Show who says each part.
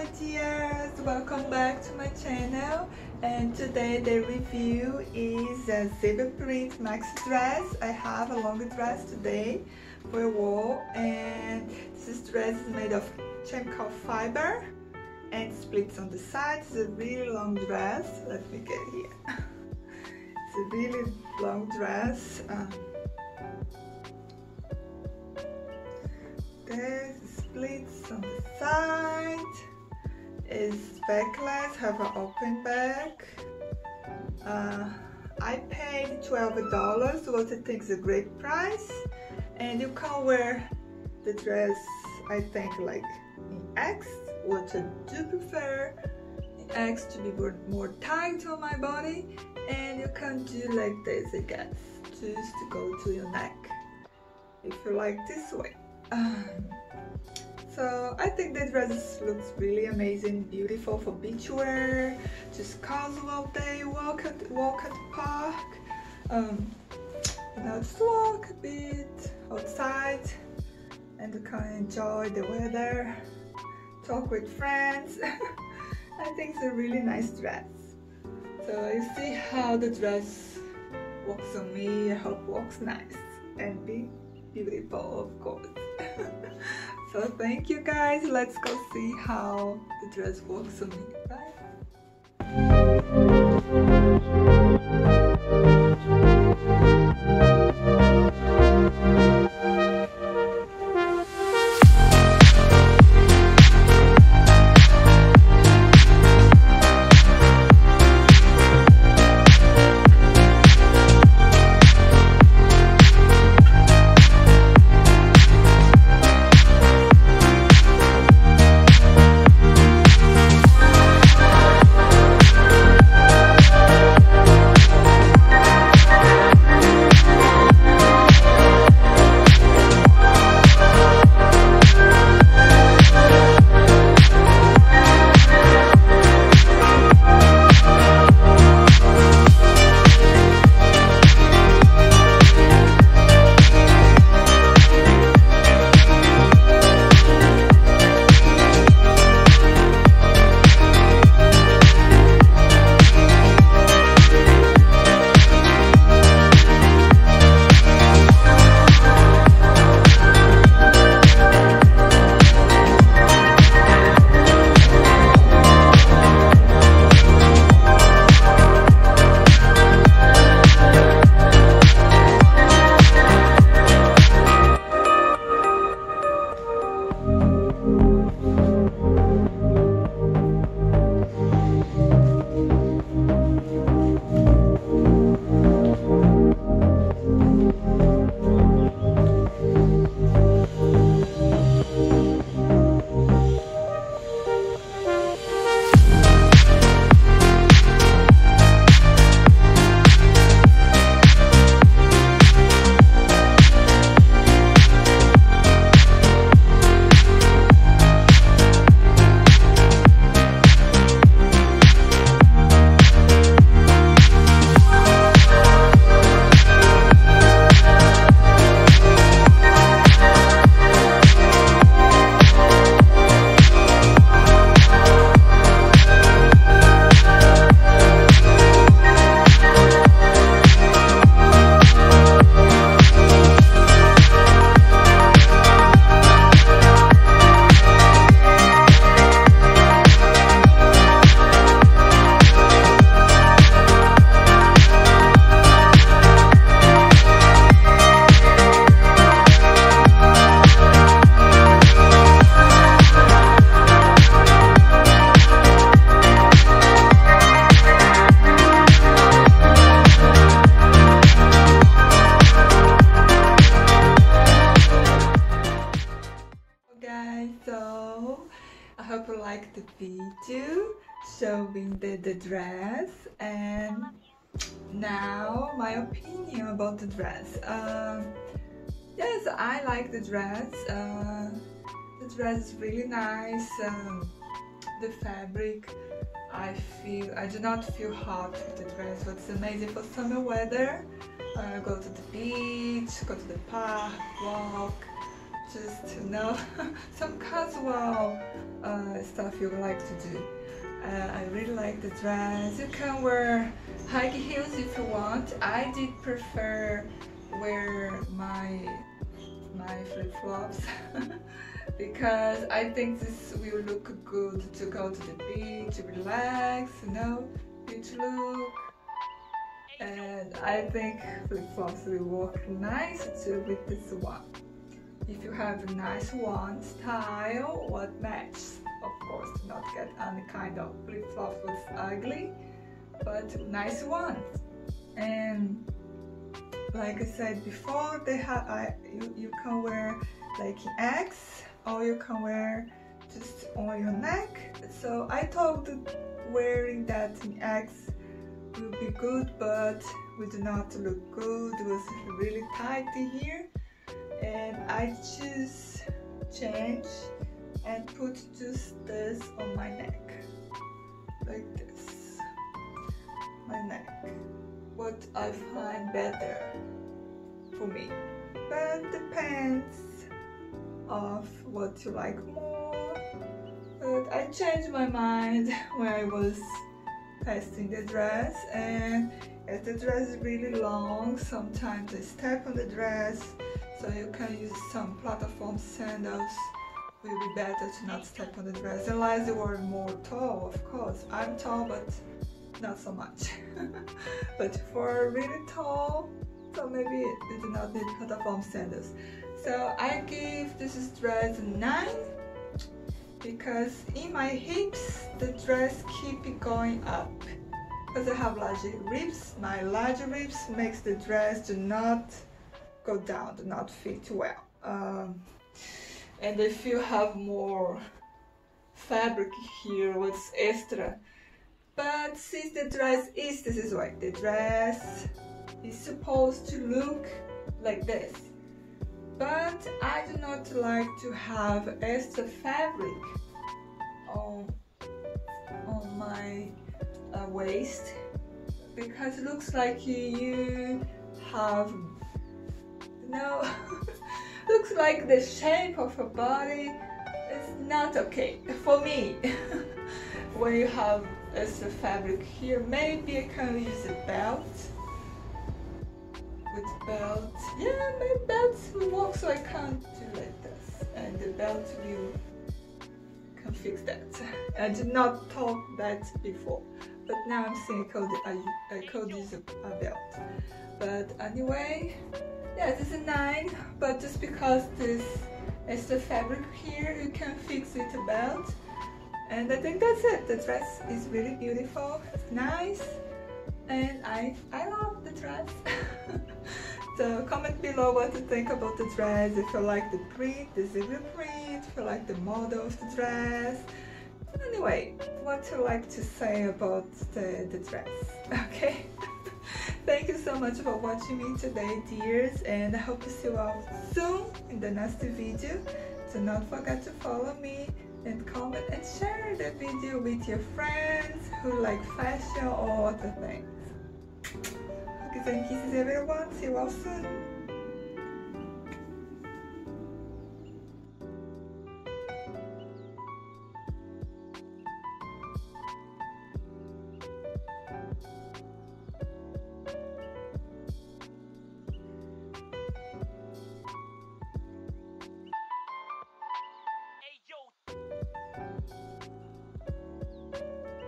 Speaker 1: my dears. Welcome back to my channel. And today the review is a zebra print maxi dress. I have a long dress today for a wall. And this dress is made of chemical fiber and splits on the sides. It's a really long dress. Let me get here. It's a really long dress. Um, there's splits on the side is backless have an open back uh, I paid $12 what I think is a great price. And you can wear the dress I think like in X. What I do prefer X to be more, more tight on my body. And you can do like this I guess just to go to your neck if you like this way. Um, think that dress looks really amazing, beautiful for beach wear, just casual day, walk at, walk at the park, um, you know, just walk a bit outside and you can enjoy the weather, talk with friends. I think it's a really nice dress. So you see how the dress walks on me, I hope walks nice and be beautiful of course. So thank you guys. Let's go see how the dress works on me. Bye. The, the dress and now my opinion about the dress. Uh, yes, I like the dress. Uh, the dress is really nice. Um, the fabric, I feel, I do not feel hot with the dress, but it's amazing for summer weather. Uh, go to the beach, go to the park, walk, just you know some casual uh, stuff you like to do. Uh, I really like the dress. You can wear high heels if you want. I did prefer wear my my flip-flops because I think this will look good to go to the beach, to relax, you know, beach look. And I think flip-flops will work nice too with this one. If you have a nice one style, what matches? Of course, not get any kind of flip-flop looks ugly, but nice ones. And like I said before, they have I, you, you can wear like X or you can wear just on your neck. So I thought wearing that in X would be good, but would not look good. It was really tight here, and I just change and put just this on my neck, like this, my neck what I find better for me. But depends of what you like more. But I changed my mind when I was testing the dress and as the dress is really long, sometimes I step on the dress so you can use some platform sandals will be better to not step on the dress unless you are more tall of course I'm tall but not so much. but for really tall, so maybe you do not need platform sandals. So I give this dress a 9 because in my hips the dress keep going up because I have large ribs. My large ribs makes the dress do not go down, do not fit well. Um, and if you have more fabric here, what's extra, but since the dress is, this is why the dress is supposed to look like this. But I do not like to have extra fabric on, on my uh, waist because it looks like you have no looks like the shape of a body is not okay for me when you have a fabric here. Maybe I can use a belt. With belt, yeah, my belt will work so I can't do like this. And the belt will can fix that. I did not talk that before, but now I'm seeing I could use a, uh, belt. But anyway, yeah, this is nine, but just because this is the fabric here, you can fix with a belt. And I think that's it. The dress is really beautiful, nice, and I, I love the dress. so comment below what you think about the dress, if you like the print, this is the zebra print, if you like the model of the dress. Anyway, what you like to say about the, the dress, okay? Thank you so much for watching me today, dears, and I hope to see you all soon in the next video. Do not forget to follow me and comment and share the video with your friends who like fashion or other things. Hugs and kisses everyone. See you all soon.